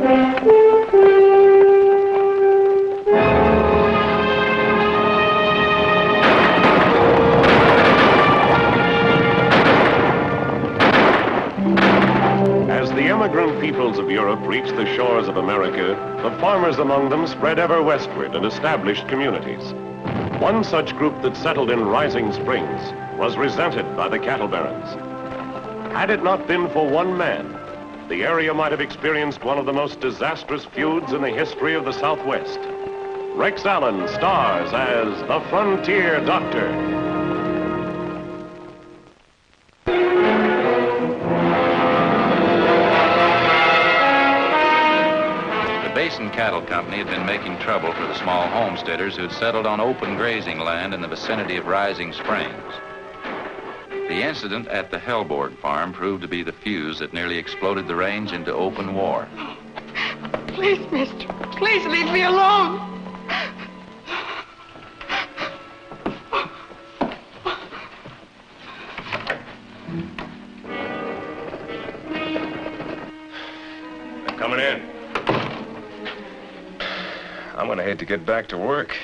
As the immigrant peoples of Europe reached the shores of America, the farmers among them spread ever westward and established communities. One such group that settled in Rising Springs was resented by the cattle barons. Had it not been for one man, the area might have experienced one of the most disastrous feuds in the history of the Southwest. Rex Allen stars as the Frontier Doctor. The Basin Cattle Company had been making trouble for the small homesteaders who had settled on open grazing land in the vicinity of Rising Springs. The incident at the Hellborg farm proved to be the fuse that nearly exploded the range into open war. Please, mister, please leave me alone. I'm coming in. I'm gonna hate to get back to work.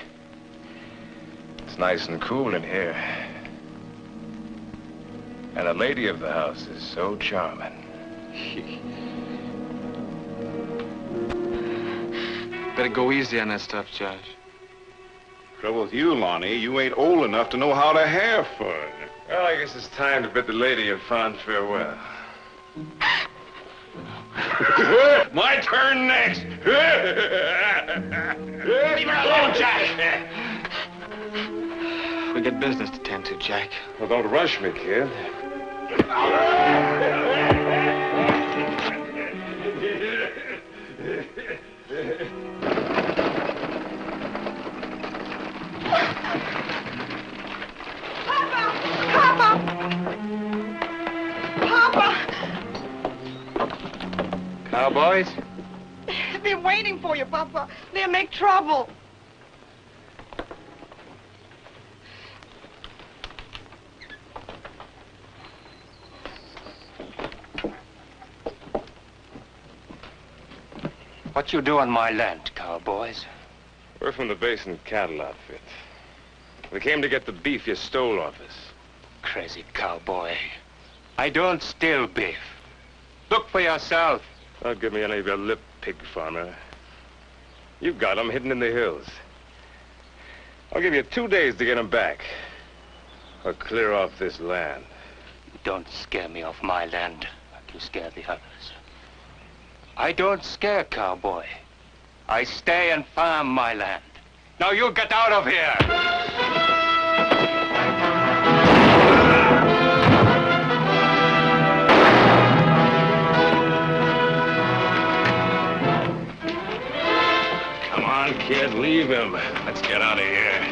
It's nice and cool in here. And the lady of the house is so charming. Better go easy on that stuff, Judge. Trouble with you, Lonnie, you ain't old enough to know how to have fun. Well, I guess it's time to bid the lady a fond farewell. My turn next. Leave her alone, Jack. We got business to tend to, Jack. Well, don't rush me, kid. Papa! Papa! Papa! Cowboys? Been waiting for you, Papa. They'll make trouble. What you do on my land, cowboys? We're from the Basin Cattle Outfit. We came to get the beef you stole off us. Crazy cowboy. I don't steal beef. Look for yourself. Don't give me any of your lip, pig farmer. You've got 'em hidden in the hills. I'll give you two days to get 'em back. Or clear off this land. Don't scare me off my land like you scare the others. I don't scare, cowboy. I stay and farm my land. Now you get out of here! Come on, kid, leave him. Let's get out of here.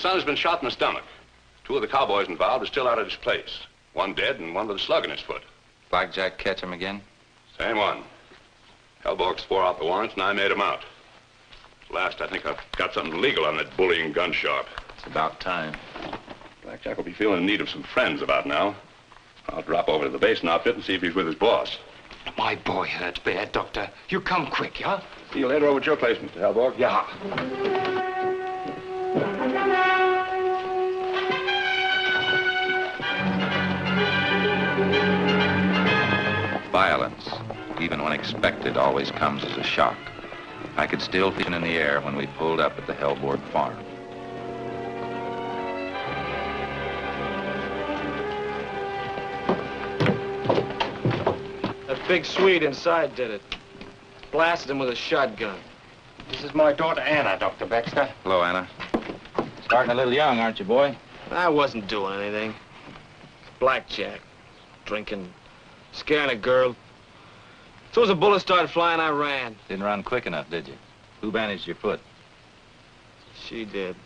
Son has been shot in the stomach. Two of the cowboys involved are still out at his place. One dead and one with a slug in his foot. Blackjack Ketchum again? Same one. Hellborg swore out the warrants and I made him out. At last, I think I've got something legal on that bullying gun shop. It's about time. Blackjack will be feeling in need of some friends about now. I'll drop over to the basin outfit and see if he's with his boss. My boy hurts bad, Doctor. You come quick, yeah? See you later over at your place, Mr. Hellborg. Yeah. Violence, even when expected, always comes as a shock. I could still feel it in the air when we pulled up at the Hellborg farm. That big Swede inside did it. Blasted him with a shotgun. This is my daughter, Anna, Dr. Baxter. Hello, Anna. Starting a little young, aren't you, boy? I wasn't doing anything. Blackjack, drinking, scaring a girl. As soon as the bullet started flying, I ran. Didn't run quick enough, did you? Who bandaged your foot? She did.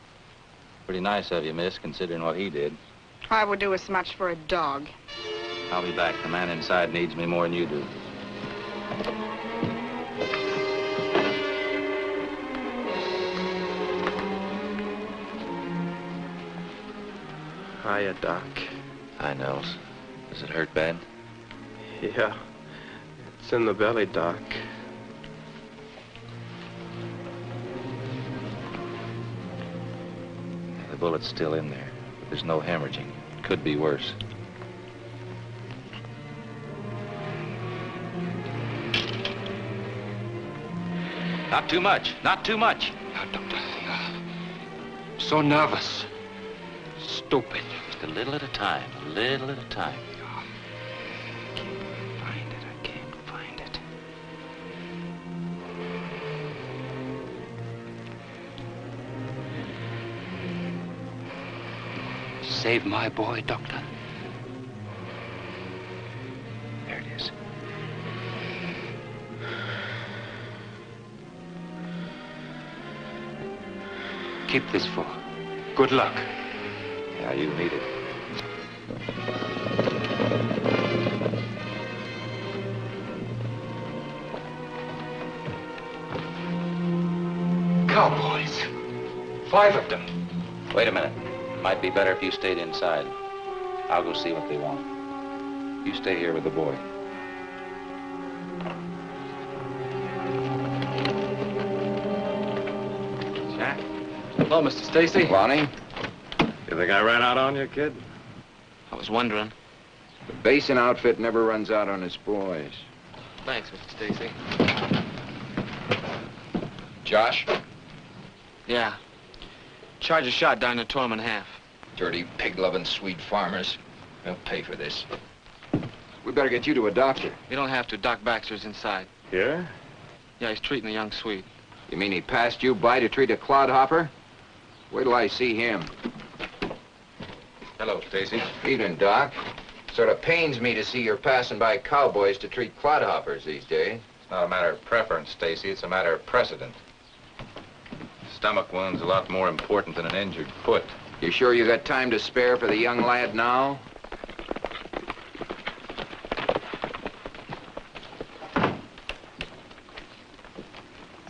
Pretty nice of you, miss, considering what he did. I would do as much for a dog. I'll be back. The man inside needs me more than you do. Hiya, Doc. Hi, Nels. Does it hurt bad? Yeah. It's in the belly, Doc. The bullet's still in there, but there's no hemorrhaging. Could be worse. Not too much. Not too much. Now, Doctor, so nervous. Stupid. Just a little at a time. A little at a time. Save my boy, Doctor. There it is. Keep this for. Good luck. Yeah, you need it. Cowboys. Five of them. Wait a minute. Might be better if you stayed inside. I'll go see what they want. You stay here with the boy. Jack? Hello, Mr. Stacy. Lonnie? You think I ran out on you, kid? I was wondering. The Basin outfit never runs out on its boys. Thanks, Mr. Stacy. Josh? Yeah. Charge a shot down the Torman half. Dirty, pig-loving Swede farmers. They'll pay for this. We better get you to a doctor. You don't have to. Doc Baxter's inside. Here? Yeah, he's treating the young Swede. You mean he passed you by to treat a clodhopper? Wait till I see him. Hello, Stacy. Evening, Doc. Sort of pains me to see you're passing by cowboys to treat clodhoppers these days. It's not a matter of preference, Stacy. It's a matter of precedent. Stomach wound's a lot more important than an injured foot. You sure you got time to spare for the young lad now?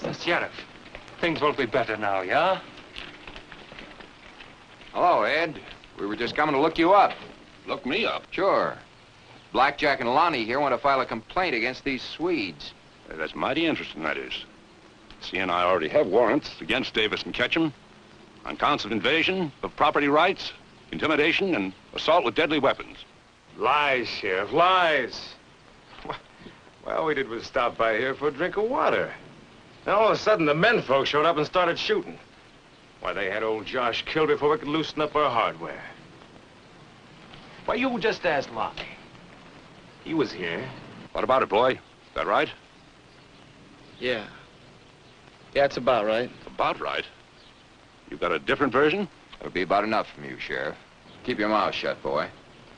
The sheriff. Things will be better now, yeah? Hello, Ed. We were just coming to look you up. Look me up. Sure. Blackjack and Lonnie here want to file a complaint against these Swedes. That's mighty interesting, that is. Seeing I already have warrants against Davis and Ketchum on counts of invasion of property rights, intimidation, and assault with deadly weapons. Lies, Sheriff, lies. Well, all we did was stop by here for a drink of water. Then all of a sudden, the men folks showed up and started shooting. Why, they had old Josh killed before we could loosen up our hardware. Why, you just asked Lonnie. He was here. What about it, boy? Is that right? Yeah. Yeah, it's about right. About right. You've got a different version? That'll be about enough from you, Sheriff. Keep your mouth shut, boy.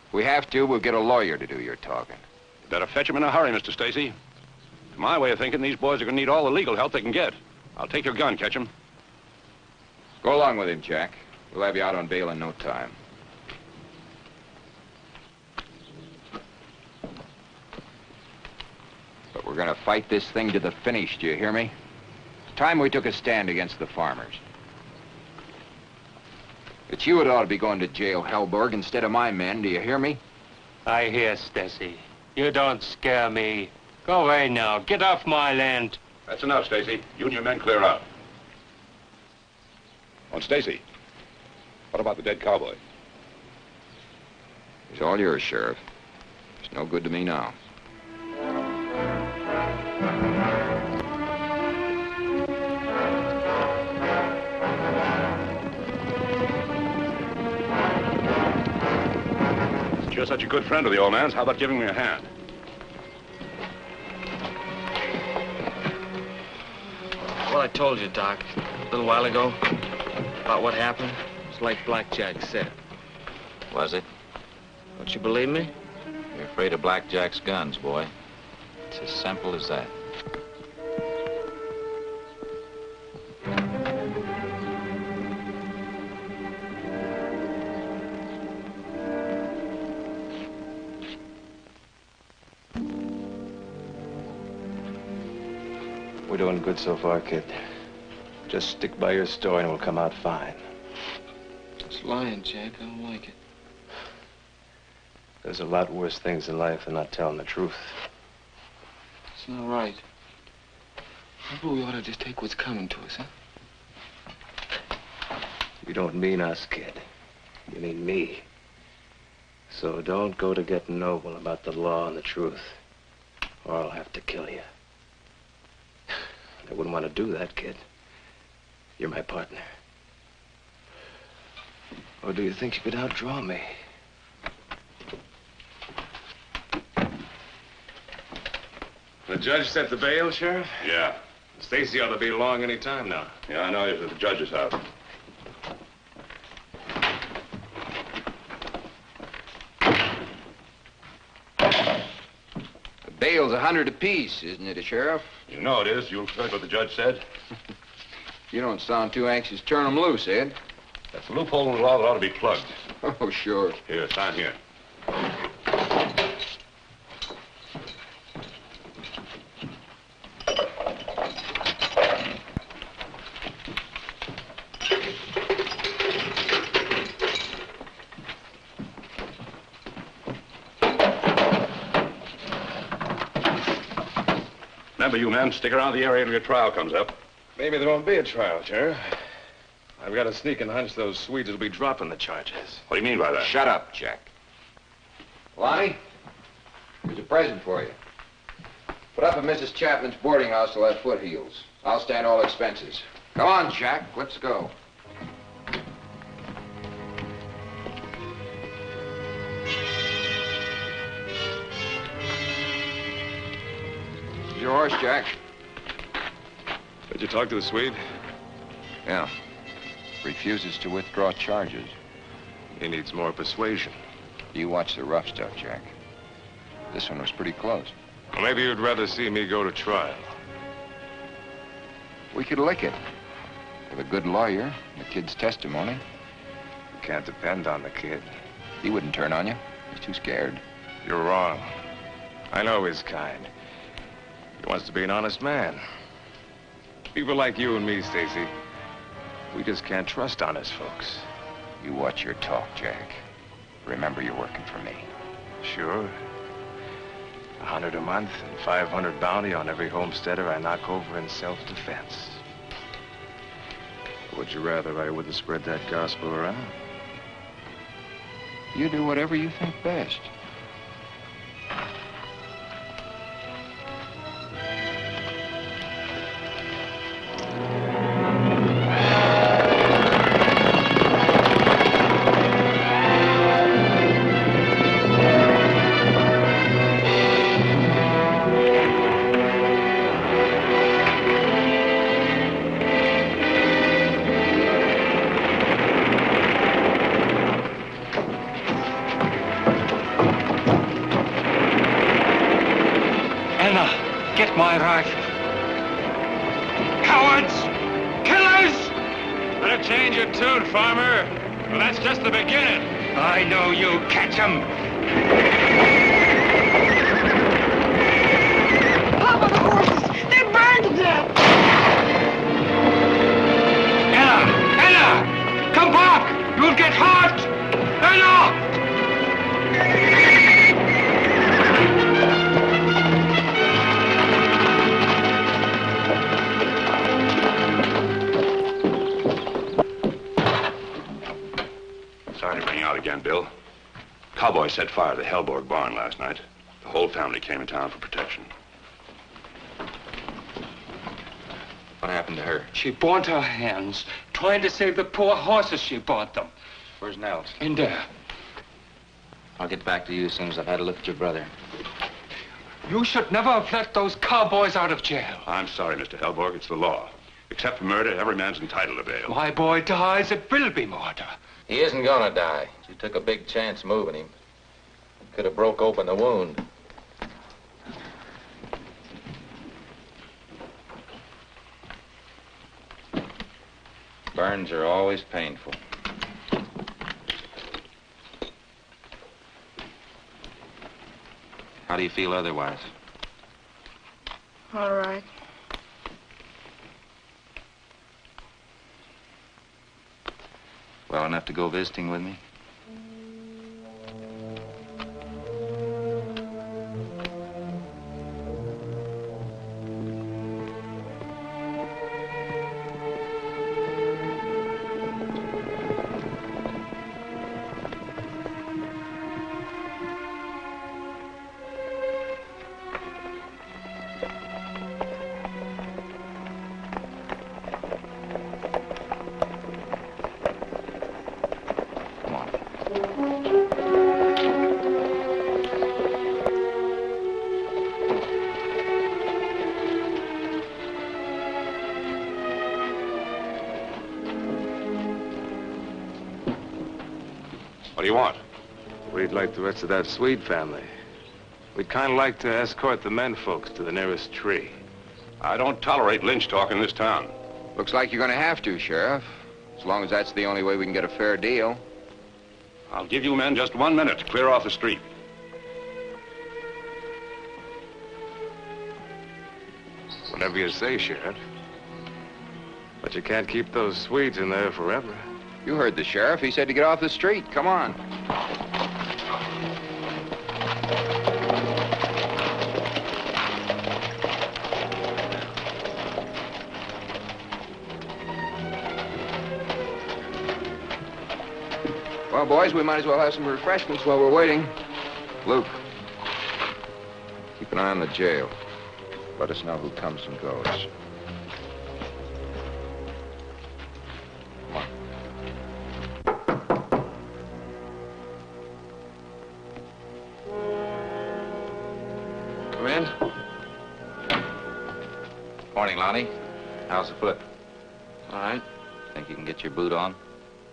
If we have to, we'll get a lawyer to do your talking. You better fetch him in a hurry, Mr. Stacy. To my way of thinking, these boys are going to need all the legal help they can get. I'll take your gun, Ketchum. Go along with him, Jack. We'll have you out on bail in no time. But we're gonna fight this thing to the finish, do you hear me? It's time we took a stand against the farmers. It's you that ought to be going to jail, Hellborg, instead of my men, do you hear me? I hear, Stacy. You don't scare me. Go away now. Get off my land. That's enough, Stacy. You and your men clear out. On Stacy, what about the dead cowboy? It's all yours, Sheriff. It's no good to me now. You're such a good friend of the old man's, how about giving me a hand? Well, I told you, Doc, a little while ago, about what happened. It's like Blackjack said. Was it? Don't you believe me? You're afraid of Blackjack's guns, boy. It's as simple as that. Doing good so far, kid. Just stick by your story and we'll come out fine. It's lying, Jack. I don't like it. There's a lot worse things in life than not telling the truth. It's not right. Maybe we ought to just take what's coming to us, huh? You don't mean us, kid. You mean me. So don't go to getting noble about the law and the truth, or I'll have to kill you. I wouldn't want to do that, kid. You're my partner. Or do you think you could outdraw me? The judge set the bail, Sheriff? Yeah. Stacy ought to be along any time now. Yeah, I know he's at the judge's house. The bail's a hundred apiece, isn't it, a Sheriff? You know it is. You'll heard what the judge said. You don't sound too anxious turn 'em loose, Ed. That's a loophole in the law that ought to be plugged. Oh, sure. Here, sign here. Remember, you stick around the area till your trial comes up. Maybe there won't be a trial, Sheriff. I've got a sneaking hunch those Swedes will be dropping the charges. What do you mean by that? Shut up, Jack. Lonnie, here's a present for you. Put up at Mrs. Chapman's boarding house till that foot heals. I'll stand all expenses. Come on, Jack. Let's go. Your Jack. Did you talk to the Swede? Yeah. Refuses to withdraw charges. He needs more persuasion. You watch the rough stuff, Jack. This one was pretty close. Well, maybe you'd rather see me go to trial. We could lick it. With a good lawyer, and the kid's testimony, You can't depend on the kid. he wouldn't turn on you. He's too scared. You're wrong. I know his kind. He wants to be an honest man. People like you and me, Stacy, we just can't trust honest folks. You watch your talk, Jack. Remember, you're working for me. Sure. A hundred a month and 500 bounty on every homesteader I knock over in self-defense. Would you rather I wouldn't spread that gospel around? You do whatever you think best. Cowards! Killers! Better change your tune, farmer. Well, that's just the beginning. I know you. Catch 'em. Papa, the horses! They're burned to death! Anna! Anna! Come back! You'll get hurt! To bring you out again, Bill. Cowboys set fire to the Hellborg barn last night. The whole family came in town for protection. What happened to her? She burnt her hands, trying to save the poor horses she bought them. Where's Nels? In there. I'll get back to you as soon as I've had a look at your brother. You should never have let those cowboys out of jail. I'm sorry, Mr. Hellborg. It's the law. Except for murder, every man's entitled to bail. My boy dies, it will be murder. He isn't gonna die. You took a big chance moving him. Could have broke open the wound. Burns are always painful. How do you feel otherwise? All right. Well enough to go visiting with me? We'd like the rest of that Swede family. We'd kind of like to escort the men folks to the nearest tree. I don't tolerate lynch talk in this town. Looks like you're gonna have to, Sheriff. As long as that's the only way we can get a fair deal. I'll give you men just one minute to clear off the street. Whatever you say, Sheriff. But you can't keep those Swedes in there forever. You heard the sheriff. He said to get off the street. Come on. Well, boys, we might as well have some refreshments while we're waiting. Luke, keep an eye on the jail. Let us know who comes and goes. Come in. Morning, Lonnie. How's the foot? All right. Think you can get your boot on?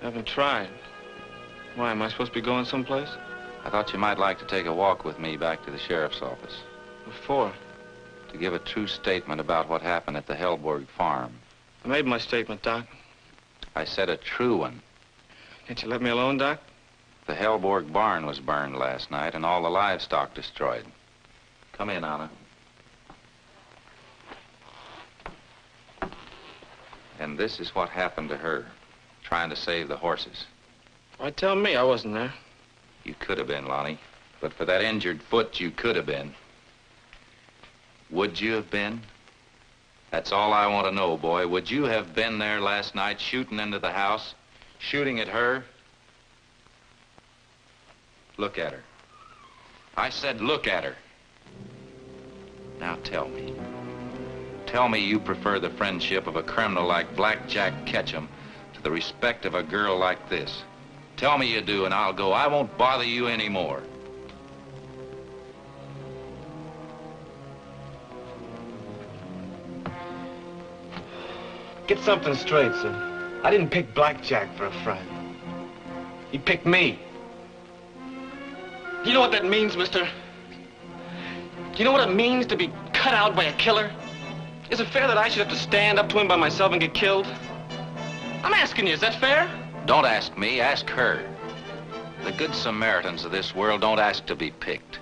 Haven't tried. Why, am I supposed to be going someplace? I thought you might like to take a walk with me back to the sheriff's office Before. to give a true statement about what happened at the Hellborg farm. I made my statement, Doc. I said a true one. Can't you let me alone, Doc? The Hellborg barn was burned last night and all the livestock destroyed. Come in, Anna. And this is what happened to her, trying to save the horses. Why tell me? I wasn't there. You could have been, Lonnie. But for that injured foot, you could have been. Would you have been? That's all I want to know, boy. Would you have been there last night shooting into the house? Shooting at her? Look at her. I said look at her. Now tell me. Tell me you prefer the friendship of a criminal like Black Jack Ketchum to the respect of a girl like this. Tell me you do, and I'll go. I won't bother you anymore. Get something straight, sir. I didn't pick Blackjack for a friend. He picked me. You know what that means, mister? You know what it means to be cut out by a killer? Is it fair that I should have to stand up to him by myself and get killed? I'm asking you, is that fair? Don't ask me, ask her. The good Samaritans of this world don't ask to be picked.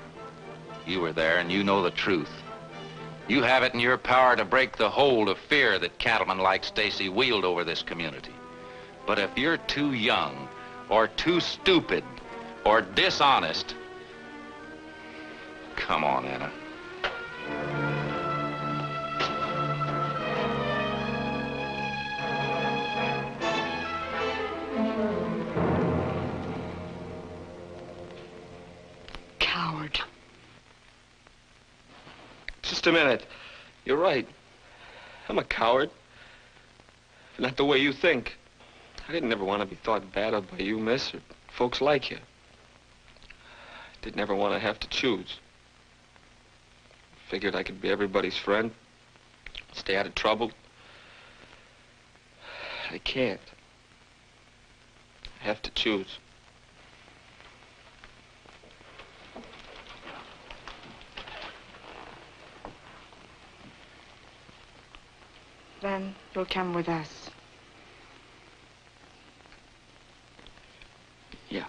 You were there and you know the truth. You have it in your power to break the hold of fear that cattlemen like Stacy wield over this community. But if you're too young, or too stupid, or dishonest, come on, Anna. Just a minute. You're right. I'm a coward. Not the way you think. I didn't ever want to be thought bad of by you, miss, or folks like you. I didn't ever want to have to choose. Figured I could be everybody's friend, stay out of trouble, I can't. I have to choose. Then you'll come with us. Yeah.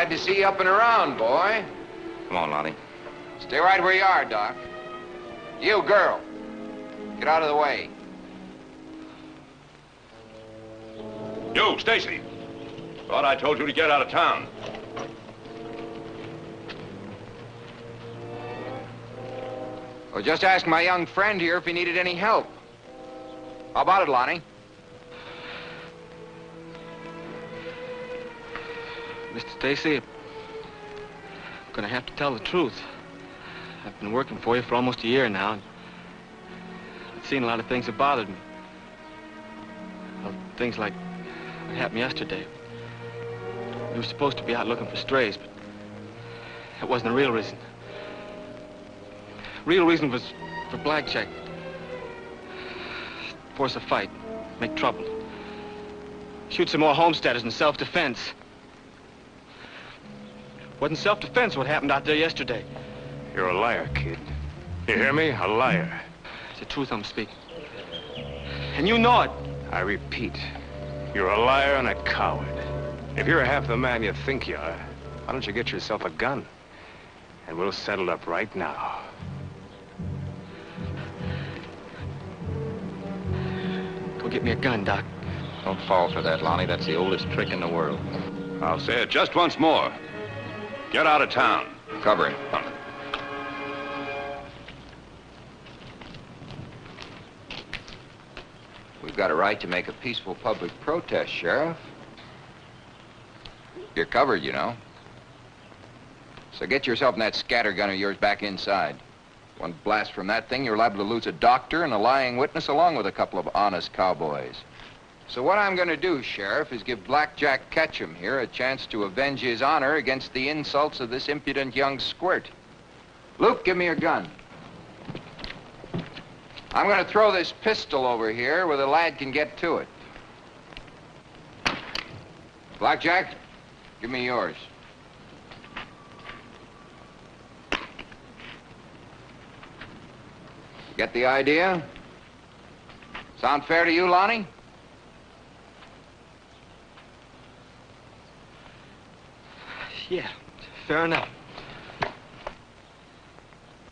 Glad to see you up and around, boy. Come on, Lonnie. Stay right where you are, Doc. You, girl. Get out of the way. You, Stacy. Thought I told you to get out of town. Well, just ask my young friend here if he needed any help. How about it, Lonnie? Mr. Stacy, I'm gonna have to tell the truth. I've been working for you for almost a year now, and I've seen a lot of things that bothered me. Well, things like what happened yesterday. We were supposed to be out looking for strays, but that wasn't the real reason. Real reason was for blackjack. Force a fight, make trouble. Shoot some more homesteaders in self-defense. Wasn't self-defense what happened out there yesterday. You're a liar, kid. You hear me? A liar. It's the truth I'm speaking. And you know it. I repeat, you're a liar and a coward. If you're half the man you think you are, why don't you get yourself a gun? And we'll settle up right now. Go get me a gun, Doc. Don't fall for that, Lonnie. That's the oldest trick in the world. I'll say it just once more. Get out of town. Cover him. We've got a right to make a peaceful public protest, Sheriff. You're covered, you know. So get yourself and that scattergun of yours back inside. One blast from that thing, you're liable to lose a doctor and a lying witness along with a couple of honest cowboys. So what I'm going to do, Sheriff, is give Blackjack Ketchum here a chance to avenge his honor against the insults of this impudent young squirt. Luke, give me your gun. I'm going to throw this pistol over here where the lad can get to it. Blackjack, give me yours. Get the idea? Sound fair to you, Lonnie? Yeah, fair enough.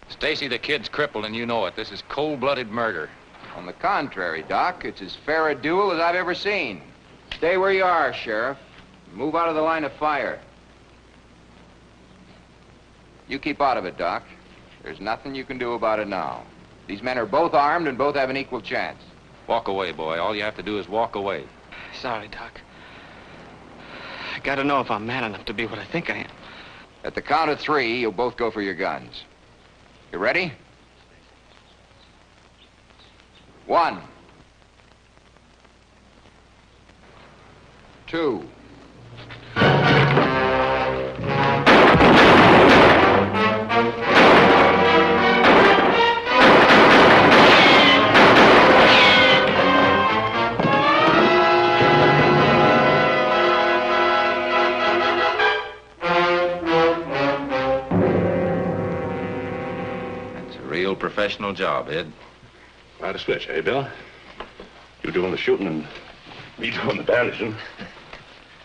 Stacy, the kid's crippled, and you know it. This is cold-blooded murder. On the contrary, Doc, it's as fair a duel as I've ever seen. Stay where you are, Sheriff. Move out of the line of fire. You keep out of it, Doc. There's nothing you can do about it now. These men are both armed and both have an equal chance. Walk away, boy. All you have to do is walk away. Sorry, Doc. I gotta know if I'm man enough to be what I think I am. At the count of three, you'll both go for your guns. You ready? One. Two. Professional job, Ed. Quite a switch, eh, Bill? You doing the shooting and me doing the bandaging.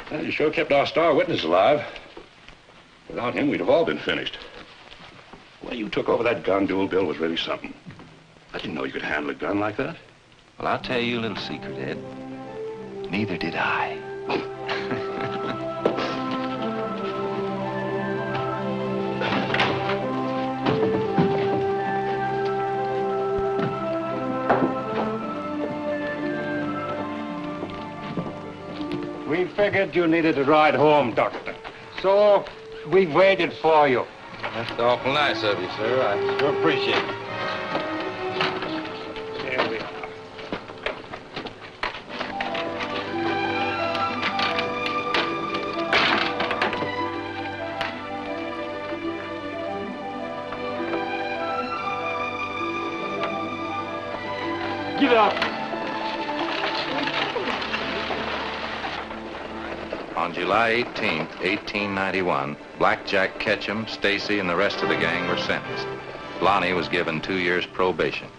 Well, you sure kept our star witness alive. Without him, we'd have all been finished. The way you took over that gun duel, Bill, was really something. I didn't know you could handle a gun like that. Well, I'll tell you a little secret, Ed. Neither did I. We figured you needed a ride home, Doctor. So we waited for you. That's awful nice of you, sir. I sure appreciate it. Here we are. Get up. On July 18, 1891, Blackjack Ketchum, Stacy, and the rest of the gang were sentenced. Lonnie was given two years probation.